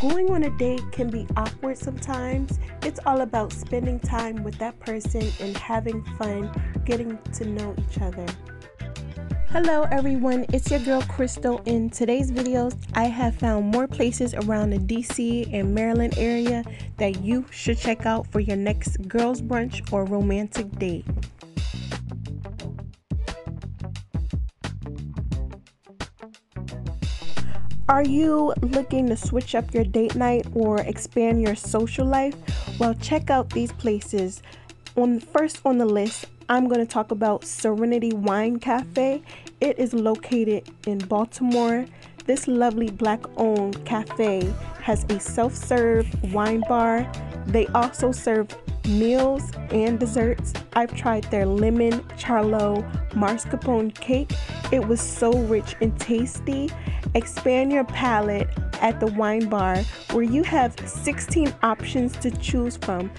Going on a date can be awkward sometimes. It's all about spending time with that person and having fun getting to know each other. Hello everyone, it's your girl Crystal. In today's videos, I have found more places around the DC and Maryland area that you should check out for your next girls brunch or romantic date. Are you looking to switch up your date night or expand your social life? Well, check out these places. On first on the list, I'm going to talk about Serenity Wine Cafe. It is located in Baltimore. This lovely black-owned cafe has a self-serve wine bar. They also serve meals and desserts. I've tried their lemon charlo mascarpone cake. It was so rich and tasty. Expand your palate at the wine bar where you have 16 options to choose from.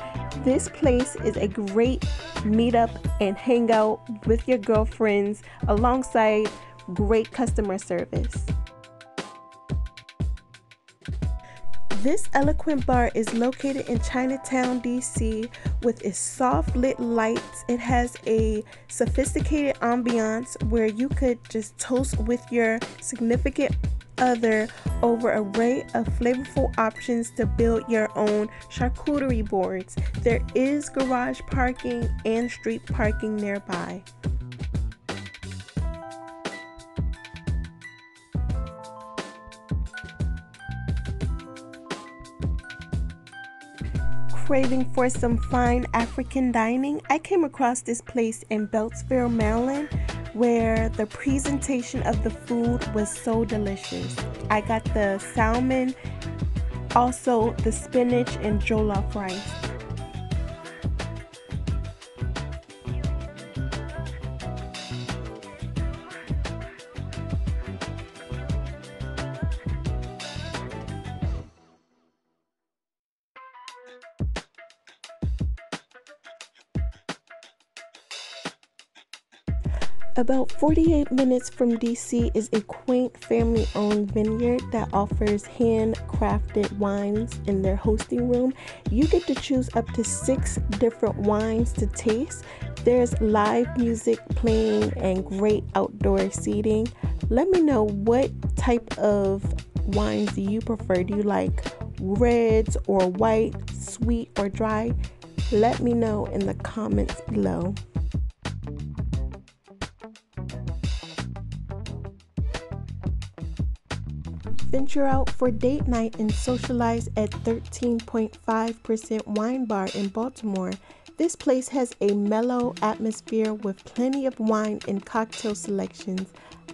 This place is a great meetup and hangout with your girlfriends alongside great customer service. This eloquent bar is located in Chinatown, DC, with its soft lit lights. It has a sophisticated ambiance where you could just toast with your significant other over an array of flavorful options to build your own charcuterie boards. There is garage parking and street parking nearby. Craving for some fine African dining, I came across this place in Beltsville, Maryland, where the presentation of the food was so delicious. I got the salmon, also the spinach and jollof rice. About 48 minutes from DC is a quaint family owned vineyard that offers handcrafted wines in their hosting room. You get to choose up to six different wines to taste. There's live music playing and great outdoor seating. Let me know what type of wines do you prefer? Do you like reds or white, sweet or dry? Let me know in the comments below. Venture out for date night and socialize at 13.5% Wine Bar in Baltimore. This place has a mellow atmosphere with plenty of wine and cocktail selections.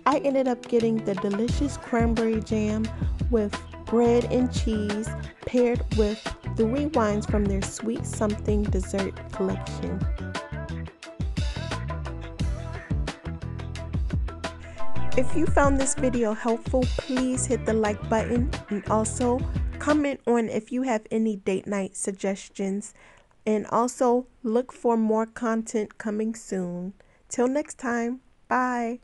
I ended up getting the delicious cranberry jam with bread and cheese paired with three wines from their sweet something dessert collection. If you found this video helpful, please hit the like button and also comment on if you have any date night suggestions. And also look for more content coming soon. Till next time, bye.